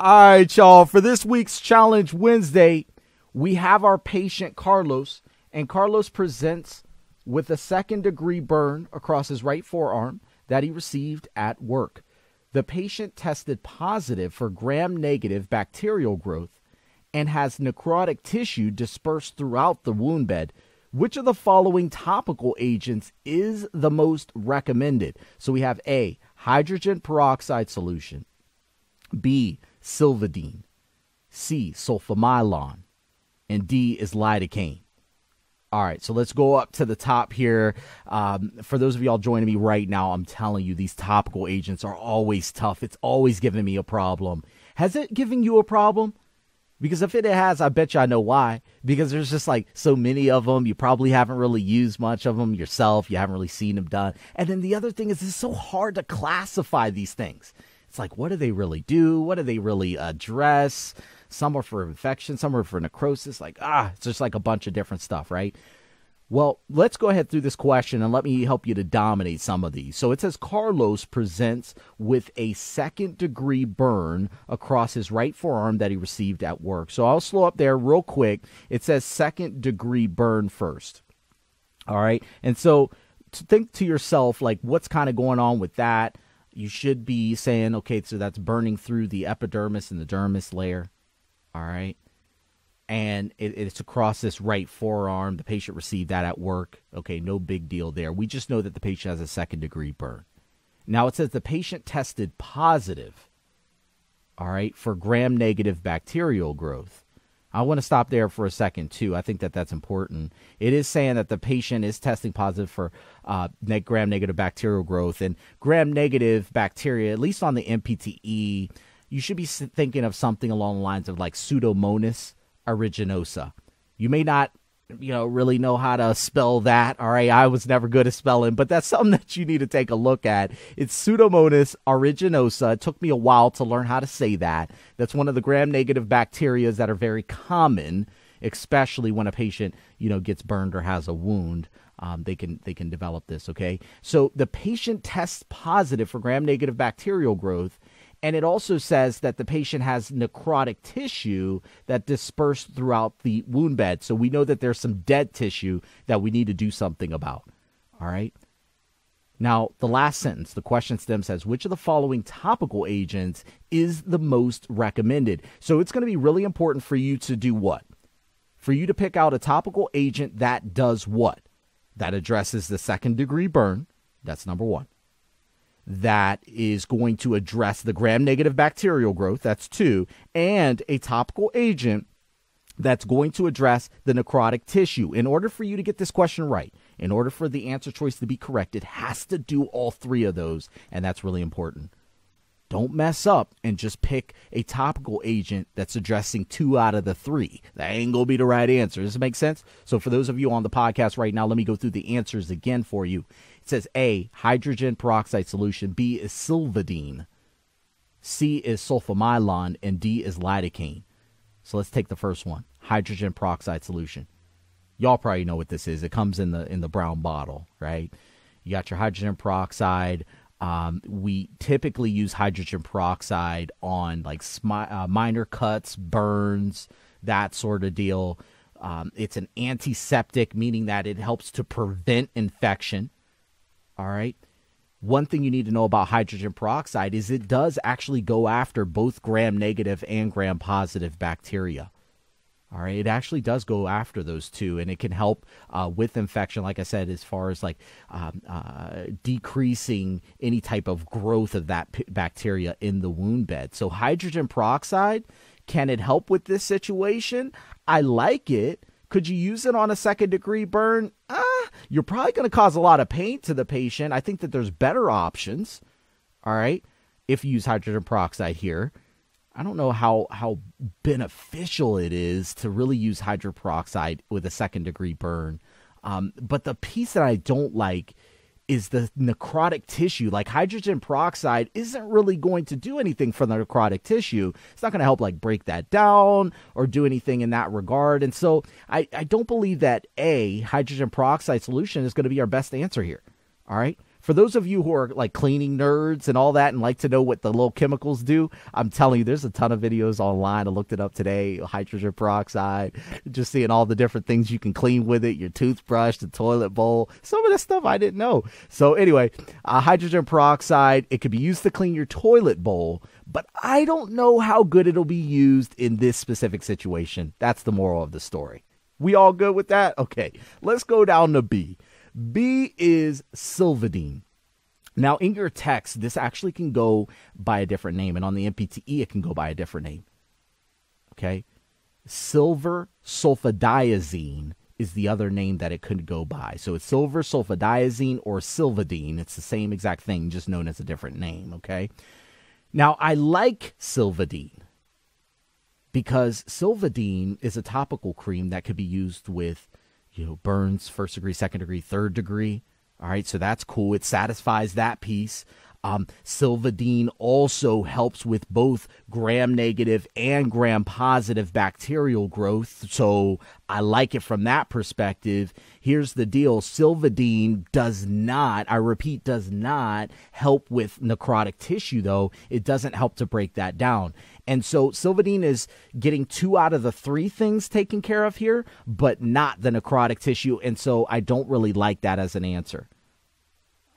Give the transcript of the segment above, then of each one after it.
All right, y'all. For this week's Challenge Wednesday, we have our patient Carlos, and Carlos presents with a second degree burn across his right forearm that he received at work. The patient tested positive for gram negative bacterial growth and has necrotic tissue dispersed throughout the wound bed. Which of the following topical agents is the most recommended? So we have A, hydrogen peroxide solution, B, Silvadene, C, sulfamylon, and D is lidocaine. All right, so let's go up to the top here. Um, for those of y'all joining me right now, I'm telling you, these topical agents are always tough. It's always giving me a problem. Has it given you a problem? Because if it has, I bet you I know why. Because there's just like so many of them. You probably haven't really used much of them yourself. You haven't really seen them done. And then the other thing is, it's so hard to classify these things. It's like, what do they really do? What do they really address? Some are for infection, some are for necrosis. Like, ah, it's just like a bunch of different stuff, right? Well, let's go ahead through this question and let me help you to dominate some of these. So it says Carlos presents with a second degree burn across his right forearm that he received at work. So I'll slow up there real quick. It says second degree burn first. All right. And so to think to yourself, like, what's kind of going on with that? You should be saying, okay, so that's burning through the epidermis and the dermis layer. All right. And it, it's across this right forearm. The patient received that at work. Okay, no big deal there. We just know that the patient has a second degree burn. Now it says the patient tested positive, all right, for gram negative bacterial growth. I want to stop there for a second, too. I think that that's important. It is saying that the patient is testing positive for uh, gram negative bacterial growth. And gram negative bacteria, at least on the NPTE, you should be thinking of something along the lines of like Pseudomonas aeruginosa. You may not you know, really know how to spell that. All right, I was never good at spelling, but that's something that you need to take a look at. It's Pseudomonas aeruginosa. It took me a while to learn how to say that. That's one of the gram-negative bacterias that are very common, especially when a patient, you know, gets burned or has a wound. Um, they can they can develop this. Okay, so the patient tests positive for gram-negative bacterial growth and it also says that the patient has necrotic tissue that dispersed throughout the wound bed. So we know that there's some dead tissue that we need to do something about. All right. Now, the last sentence, the question stem says, which of the following topical agents is the most recommended? So it's going to be really important for you to do what? For you to pick out a topical agent that does what? That addresses the second degree burn. That's number one that is going to address the gram negative bacterial growth. That's two. And a topical agent that's going to address the necrotic tissue. In order for you to get this question right, in order for the answer choice to be correct, it has to do all three of those. And that's really important. Don't mess up and just pick a topical agent that's addressing two out of the three. That ain't gonna be the right answer. Does it make sense? So, for those of you on the podcast right now, let me go through the answers again for you. It says A, hydrogen peroxide solution, B is Silvadene, C is sulfamylon, and D is lidocaine. So let's take the first one, hydrogen peroxide solution. Y'all probably know what this is. It comes in the in the brown bottle, right? You got your hydrogen peroxide. Um, we typically use hydrogen peroxide on like smi- uh, minor cuts, burns, that sort of deal. Um, it's an antiseptic, meaning that it helps to prevent infection. All right. One thing you need to know about hydrogen peroxide is it does actually go after both gram negative and gram positive bacteria. All right, it actually does go after those two, and it can help uh, with infection. Like I said, as far as like um, uh, decreasing any type of growth of that p- bacteria in the wound bed. So, hydrogen peroxide can it help with this situation? I like it. Could you use it on a second degree burn? Uh, you're probably going to cause a lot of pain to the patient. I think that there's better options. All right. If you use hydrogen peroxide here, I don't know how, how beneficial it is to really use hydrogen peroxide with a second degree burn. Um, but the piece that I don't like is the necrotic tissue. Like hydrogen peroxide isn't really going to do anything for the necrotic tissue. It's not going to help like break that down or do anything in that regard. And so I, I don't believe that A, hydrogen peroxide solution is going to be our best answer here. All right. For those of you who are like cleaning nerds and all that and like to know what the little chemicals do, I'm telling you, there's a ton of videos online. I looked it up today hydrogen peroxide, just seeing all the different things you can clean with it your toothbrush, the toilet bowl, some of the stuff I didn't know. So, anyway, uh, hydrogen peroxide, it could be used to clean your toilet bowl, but I don't know how good it'll be used in this specific situation. That's the moral of the story. We all good with that? Okay, let's go down to B. B is Silvadene. Now, in your text, this actually can go by a different name, and on the NPTE, it can go by a different name. Okay? Silver sulfadiazine is the other name that it could go by. So it's silver sulfadiazine or silvadene. It's the same exact thing, just known as a different name. Okay? Now, I like silvadene because silvadene is a topical cream that could be used with you know, burns, first degree, second degree, third degree. All right, so that's cool. It satisfies that piece. Um, Silvadene also helps with both gram negative and gram positive bacterial growth. So I like it from that perspective. Here's the deal Silvadene does not, I repeat, does not help with necrotic tissue, though. It doesn't help to break that down. And so Silvadene is getting two out of the three things taken care of here, but not the necrotic tissue. And so I don't really like that as an answer.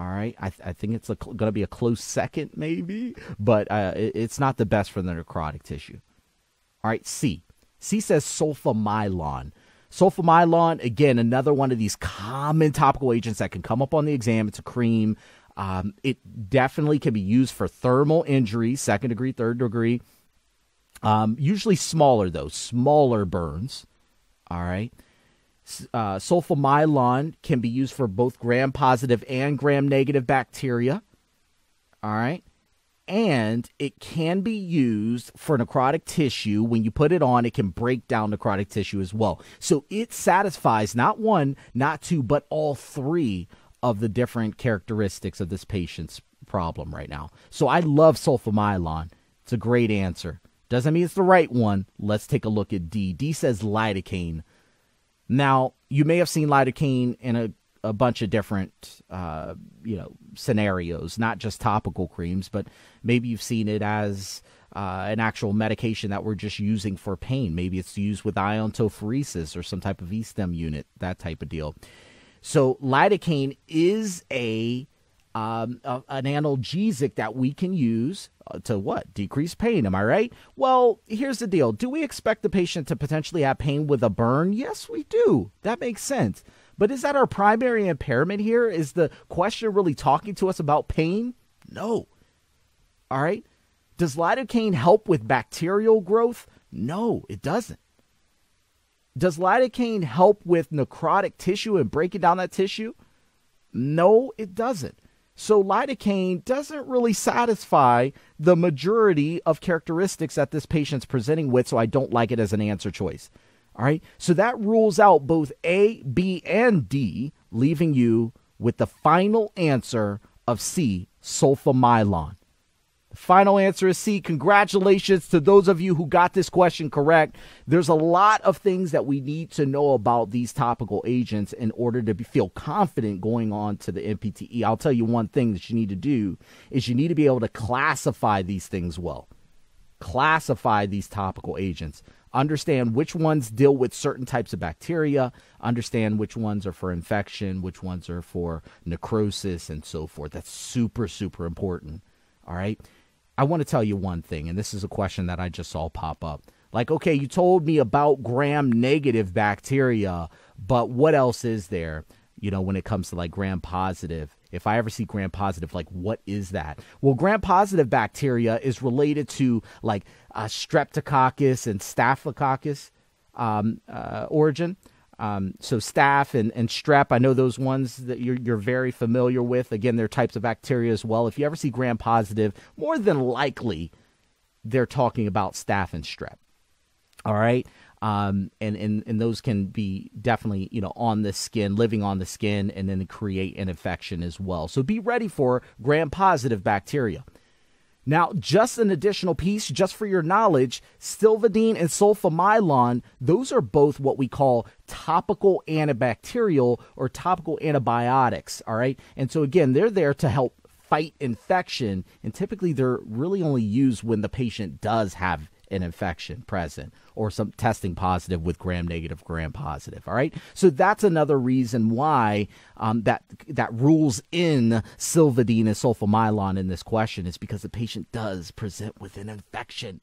All right, I, th- I think it's going to be a close second, maybe, but uh, it, it's not the best for the necrotic tissue. All right, C. C says sulfamylon. Sulfamylon, again, another one of these common topical agents that can come up on the exam. It's a cream. Um, it definitely can be used for thermal injury, second degree, third degree, um, usually smaller, though, smaller burns. All right. Uh, sulfamylon can be used for both gram positive and gram negative bacteria. All right. And it can be used for necrotic tissue. When you put it on, it can break down necrotic tissue as well. So it satisfies not one, not two, but all three of the different characteristics of this patient's problem right now. So I love sulfamylon. It's a great answer. Doesn't mean it's the right one. Let's take a look at D. D says lidocaine. Now, you may have seen lidocaine in a, a bunch of different, uh, you know, scenarios, not just topical creams, but maybe you've seen it as uh, an actual medication that we're just using for pain. Maybe it's used with iontophoresis or some type of E-stim unit, that type of deal. So lidocaine is a um, an analgesic that we can use uh, to what? Decrease pain, am I right? Well, here's the deal. Do we expect the patient to potentially have pain with a burn? Yes, we do. That makes sense. But is that our primary impairment here? Is the question really talking to us about pain? No. All right. Does lidocaine help with bacterial growth? No, it doesn't. Does lidocaine help with necrotic tissue and breaking down that tissue? No, it doesn't. So lidocaine doesn't really satisfy the majority of characteristics that this patient's presenting with, so I don't like it as an answer choice. All right. So that rules out both A, B, and D, leaving you with the final answer of C, sulfamylon. Final answer is C. Congratulations to those of you who got this question correct. There's a lot of things that we need to know about these topical agents in order to be, feel confident going on to the NPTE. I'll tell you one thing that you need to do is you need to be able to classify these things well. Classify these topical agents. Understand which ones deal with certain types of bacteria, understand which ones are for infection, which ones are for necrosis, and so forth. That's super, super important. All right. I want to tell you one thing, and this is a question that I just saw pop up. Like, okay, you told me about gram negative bacteria, but what else is there? You know, when it comes to like gram positive, if I ever see gram positive, like what is that? Well, gram positive bacteria is related to like uh, streptococcus and staphylococcus um, uh, origin. Um, so staph and, and strep, I know those ones that you're, you're very familiar with. Again, they're types of bacteria as well. If you ever see gram positive, more than likely they're talking about staph and strep. All right. Um, and, and, and those can be definitely, you know, on the skin, living on the skin, and then create an infection as well. So be ready for gram positive bacteria. Now, just an additional piece, just for your knowledge, Silvadene and sulfamylon, those are both what we call topical antibacterial or topical antibiotics. All right. And so, again, they're there to help fight infection. And typically, they're really only used when the patient does have an infection present or some testing positive with gram negative, gram positive. All right, so that's another reason why um, that that rules in Silvadene and sulfamylon in this question is because the patient does present with an infection.